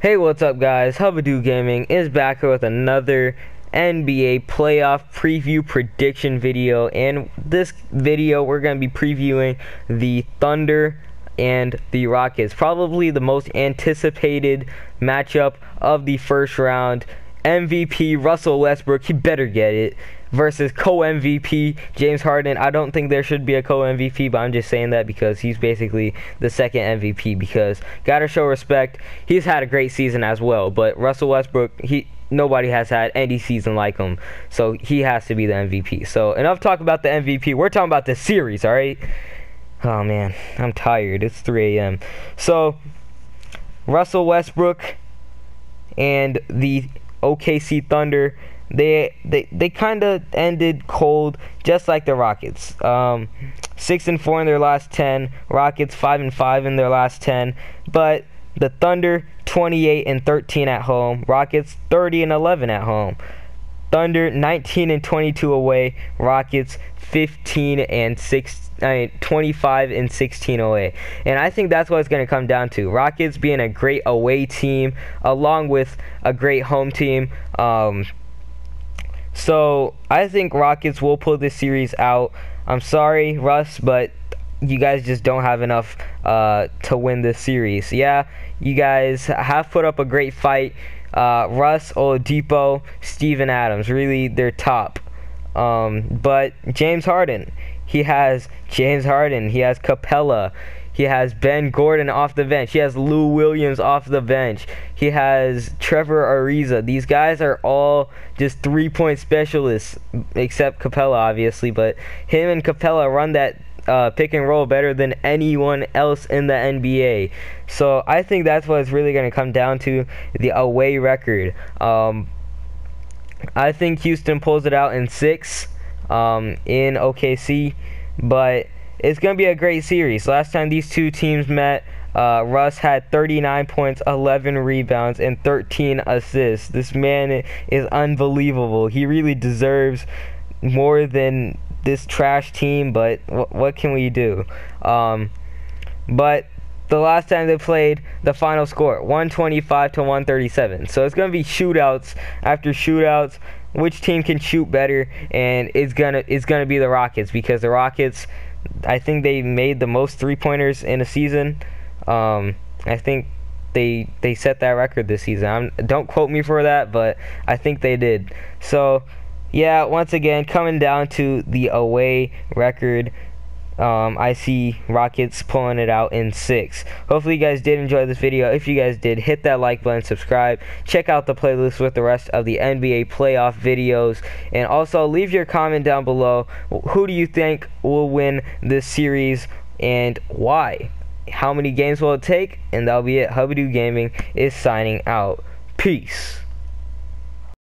Hey, what's up, guys? Habadoo Gaming is back with another NBA playoff preview prediction video. And this video, we're going to be previewing the Thunder and the Rockets. Probably the most anticipated matchup of the first round. MVP Russell Westbrook, he better get it versus co-MVP James Harden. I don't think there should be a co-MVP, but I'm just saying that because he's basically the second MVP because got to show respect. He's had a great season as well, but Russell Westbrook, he nobody has had any season like him. So he has to be the MVP. So enough talk about the MVP. We're talking about the series, all right? Oh man, I'm tired. It's 3 a.m. So Russell Westbrook and the OKC Thunder they they they kind of ended cold, just like the Rockets. Um, six and four in their last ten. Rockets five and five in their last ten. But the Thunder 28 and 13 at home. Rockets 30 and 11 at home. Thunder 19 and 22 away. Rockets 15 and 6 I mean, 25 and 16 away. And I think that's what it's going to come down to. Rockets being a great away team along with a great home team. Um, so I think Rockets will pull this series out. I'm sorry, Russ, but you guys just don't have enough uh, to win this series. Yeah, you guys have put up a great fight. Uh, Russ, Oladipo, Steven Adams, really they're top. Um, but James Harden, he has James Harden, he has Capela, he has Ben Gordon off the bench. He has Lou Williams off the bench. He has Trevor Ariza. These guys are all just three point specialists, except Capela, obviously. But him and Capela run that uh, pick and roll better than anyone else in the NBA. So I think that's what it's really going to come down to the away record. Um, I think Houston pulls it out in six um, in OKC, but it's going to be a great series. Last time these two teams met, uh, Russ had 39 points, 11 rebounds, and 13 assists. This man is unbelievable. He really deserves more than this trash team, but what can we do? Um, but the last time they played, the final score 125 to 137. So it's going to be shootouts after shootouts. Which team can shoot better? And it's gonna it's gonna be the Rockets because the Rockets I think they made the most three pointers in a season. Um, I think they they set that record this season. I'm, don't quote me for that, but I think they did. So, yeah, once again, coming down to the away record. Um, I see Rockets pulling it out in six. Hopefully, you guys did enjoy this video. If you guys did, hit that like button, subscribe, check out the playlist with the rest of the NBA playoff videos, and also leave your comment down below. Who do you think will win this series and why? How many games will it take? And that'll be it. Habadoo Gaming is signing out. Peace.